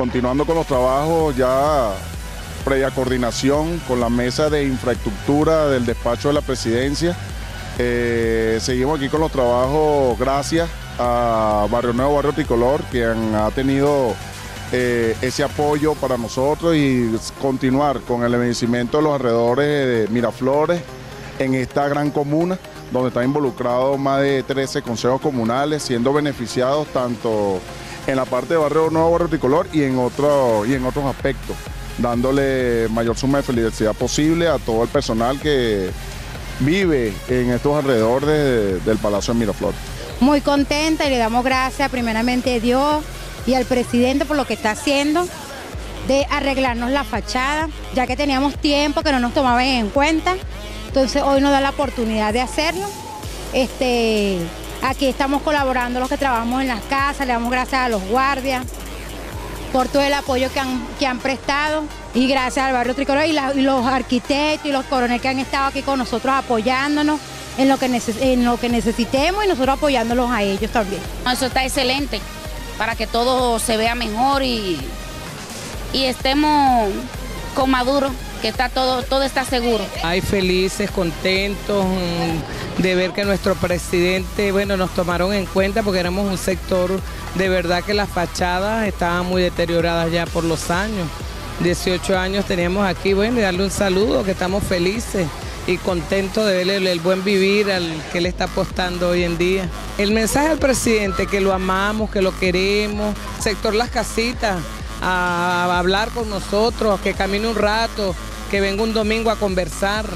Continuando con los trabajos ya previa coordinación con la mesa de infraestructura del despacho de la presidencia. Eh, seguimos aquí con los trabajos gracias a Barrio Nuevo, Barrio Tricolor, quien ha tenido eh, ese apoyo para nosotros y continuar con el embellecimiento de los alrededores de Miraflores en esta gran comuna donde están involucrados más de 13 consejos comunales, siendo beneficiados tanto en la parte de Barrio Nuevo, Barrio Tricolor y en, otro, y en otros aspectos, dándole mayor suma de felicidad posible a todo el personal que vive en estos alrededores del Palacio de Miraflores. Muy contenta y le damos gracias primeramente a Dios y al presidente por lo que está haciendo de arreglarnos la fachada, ya que teníamos tiempo que no nos tomaban en cuenta. Entonces hoy nos da la oportunidad de hacerlo. Este, aquí estamos colaborando los que trabajamos en las casas, le damos gracias a los guardias por todo el apoyo que han, que han prestado y gracias al barrio Tricolor y, los arquitectos y los coroneles que han estado aquí con nosotros apoyándonos en lo que, en lo que necesitemos y nosotros apoyándolos a ellos también. Eso está excelente para que todo se vea mejor y, y estemos con Maduro que está todo, todo está seguro. Hay felices, contentos mm, de ver que nuestro presidente, bueno, nos tomaron en cuenta porque éramos un sector de verdad que las fachadas estaban muy deterioradas ya por los años. 18 años teníamos aquí, bueno, y darle un saludo, que estamos felices y contentos de verle el buen vivir al que le está apostando hoy en día. El mensaje al presidente, que lo amamos, que lo queremos, sector Las Casitas, a hablar con nosotros, que camine un rato, que venga un domingo a conversar.